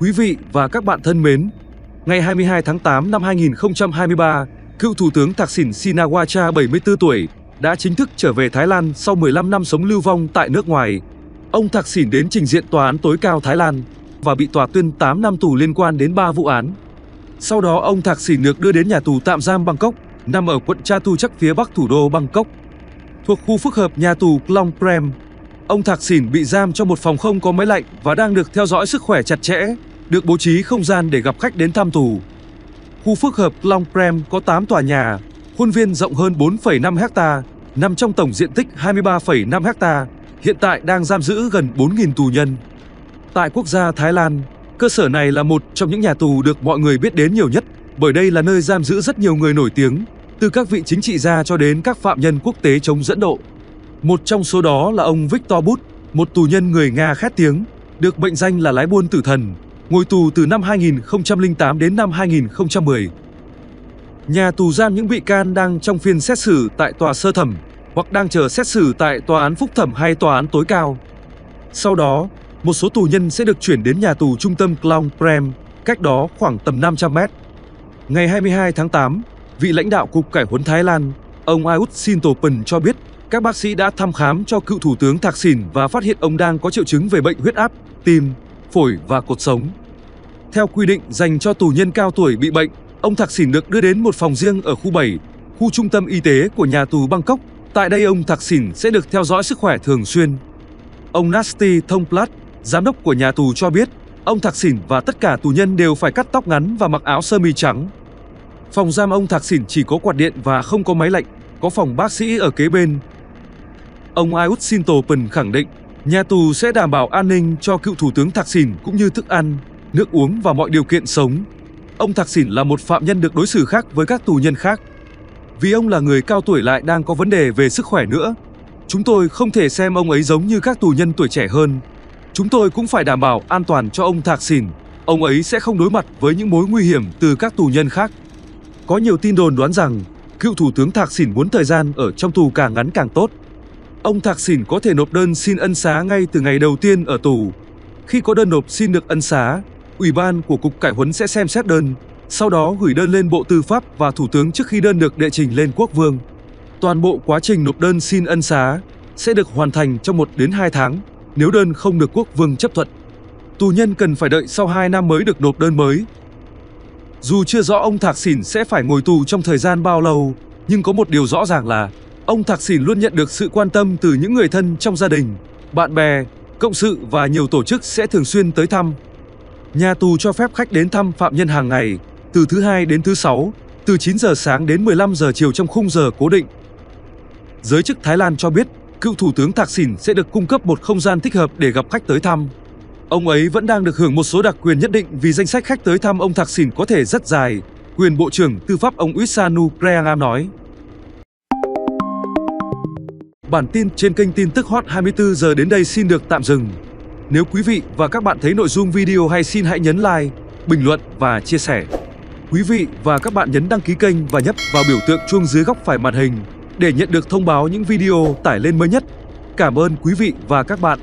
Quý vị và các bạn thân mến, ngày 22 tháng 8 năm 2023, cựu Thủ tướng Thaksin Shinawatra 74 tuổi đã chính thức trở về Thái Lan sau 15 năm sống lưu vong tại nước ngoài. Ông Thaksin đến trình diện tòa án tối cao Thái Lan và bị tòa tuyên 8 năm tù liên quan đến 3 vụ án. Sau đó ông Thaksin được đưa đến nhà tù tạm giam Bangkok, nằm ở quận Chatuchak phía bắc thủ đô Bangkok. Thuộc khu phức hợp nhà tù Klong Prem, ông Thạc Thaksin bị giam trong một phòng không có máy lạnh và đang được theo dõi sức khỏe chặt chẽ, được bố trí không gian để gặp khách đến thăm tù. Khu phức hợp Long Prem có 8 tòa nhà, khuôn viên rộng hơn 4,5 hecta, nằm trong tổng diện tích 23,5 hecta. hiện tại đang giam giữ gần 4.000 tù nhân. Tại quốc gia Thái Lan, cơ sở này là một trong những nhà tù được mọi người biết đến nhiều nhất, bởi đây là nơi giam giữ rất nhiều người nổi tiếng, từ các vị chính trị gia cho đến các phạm nhân quốc tế chống dẫn độ. Một trong số đó là ông Victor But, một tù nhân người Nga khét tiếng, được mệnh danh là lái buôn tử thần, ngồi tù từ năm 2008 đến năm 2010. Nhà tù giam những bị can đang trong phiên xét xử tại tòa sơ thẩm hoặc đang chờ xét xử tại tòa án phúc thẩm hay tòa án tối cao. Sau đó, một số tù nhân sẽ được chuyển đến nhà tù trung tâm Klong Prem, cách đó khoảng tầm 500 mét. Ngày 22 tháng 8, vị lãnh đạo Cục Cải huấn Thái Lan, ông Ayut Sintopan cho biết các bác sĩ đã thăm khám cho cựu Thủ tướng Thaksin và phát hiện ông đang có triệu chứng về bệnh huyết áp, tim, phổi và cột sống. Theo quy định dành cho tù nhân cao tuổi bị bệnh, ông Thaksin được đưa đến một phòng riêng ở khu 7, khu trung tâm y tế của nhà tù Bangkok. Tại đây ông Thaksin sẽ được theo dõi sức khỏe thường xuyên. Ông Nasty Thongplat, giám đốc của nhà tù cho biết, ông Thaksin và tất cả tù nhân đều phải cắt tóc ngắn và mặc áo sơ mi trắng. Phòng giam ông Thaksin chỉ có quạt điện và không có máy lạnh, có phòng bác sĩ ở kế bên. Ông Ayut Sintopen khẳng định, nhà tù sẽ đảm bảo an ninh cho cựu thủ tướng Thaksin cũng như thức ăn, nước uống và mọi điều kiện sống. Ông Thaksin là một phạm nhân được đối xử khác với các tù nhân khác. Vì ông là người cao tuổi lại đang có vấn đề về sức khỏe nữa. Chúng tôi không thể xem ông ấy giống như các tù nhân tuổi trẻ hơn. Chúng tôi cũng phải đảm bảo an toàn cho ông Thaksin. Ông ấy sẽ không đối mặt với những mối nguy hiểm từ các tù nhân khác. Có nhiều tin đồn đoán rằng cựu thủ tướng Thaksin muốn thời gian ở trong tù càng ngắn càng tốt. Ông Thạc Sỉn có thể nộp đơn xin ân xá ngay từ ngày đầu tiên ở tù. Khi có đơn nộp xin được ân xá, Ủy ban của Cục Cải huấn sẽ xem xét đơn, sau đó gửi đơn lên Bộ Tư pháp và Thủ tướng trước khi đơn được đệ trình lên Quốc vương. Toàn bộ quá trình nộp đơn xin ân xá sẽ được hoàn thành trong 1 đến 2 tháng nếu đơn không được Quốc vương chấp thuận. Tù nhân cần phải đợi sau 2 năm mới được nộp đơn mới. Dù chưa rõ ông Thạc Sìn sẽ phải ngồi tù trong thời gian bao lâu, nhưng có một điều rõ ràng là ông Thạc Sìn luôn nhận được sự quan tâm từ những người thân trong gia đình, bạn bè, cộng sự và nhiều tổ chức sẽ thường xuyên tới thăm. Nhà tù cho phép khách đến thăm phạm nhân hàng ngày, từ thứ hai đến thứ sáu, từ 9 giờ sáng đến 15 giờ chiều trong khung giờ cố định. Giới chức Thái Lan cho biết, cựu Thủ tướng Thạc Sìn sẽ được cung cấp một không gian thích hợp để gặp khách tới thăm. Ông ấy vẫn đang được hưởng một số đặc quyền nhất định vì danh sách khách tới thăm ông Thạc Sìn có thể rất dài, quyền Bộ trưởng Tư pháp ông Wisanu Preangam nói. Bản tin trên kênh tin tức Hot 24 giờ đến đây xin được tạm dừng. Nếu quý vị và các bạn thấy nội dung video hay xin hãy nhấn like, bình luận và chia sẻ. Quý vị và các bạn nhấn đăng ký kênh và nhấp vào biểu tượng chuông dưới góc phải màn hình để nhận được thông báo những video tải lên mới nhất. Cảm ơn quý vị và các bạn.